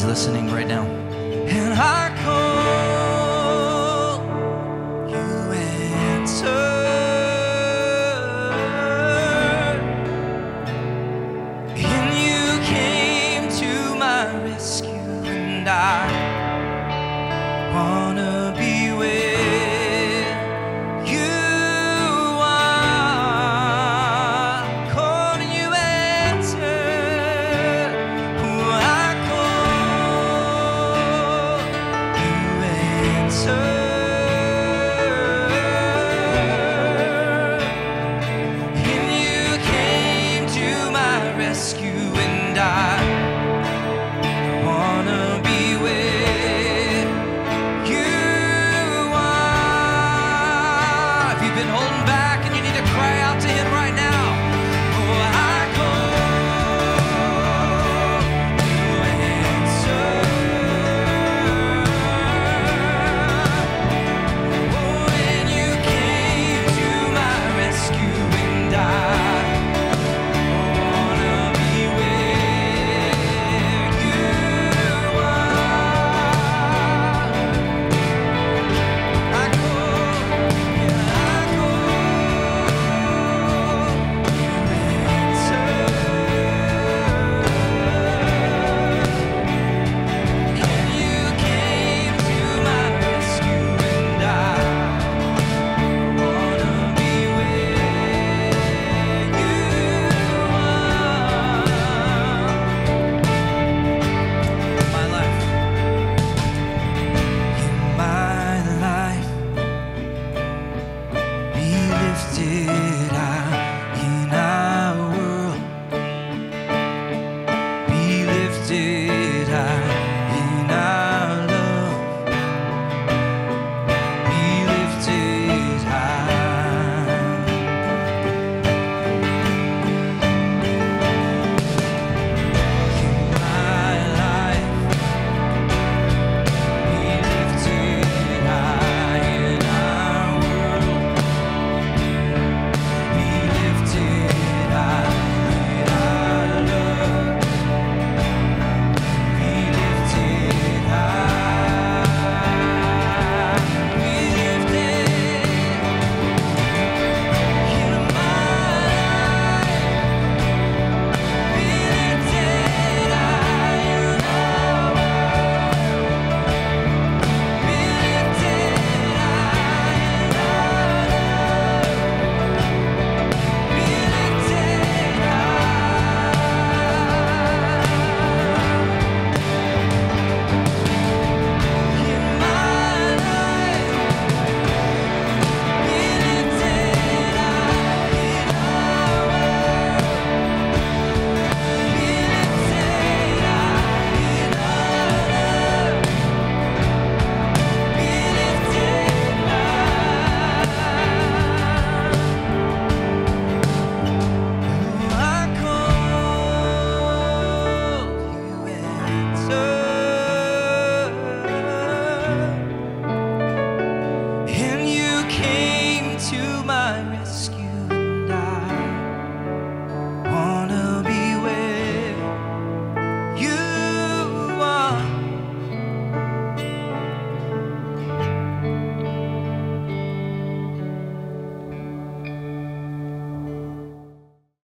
He's listening right now. And I call, you. And you came to my rescue, and I wanna. answer.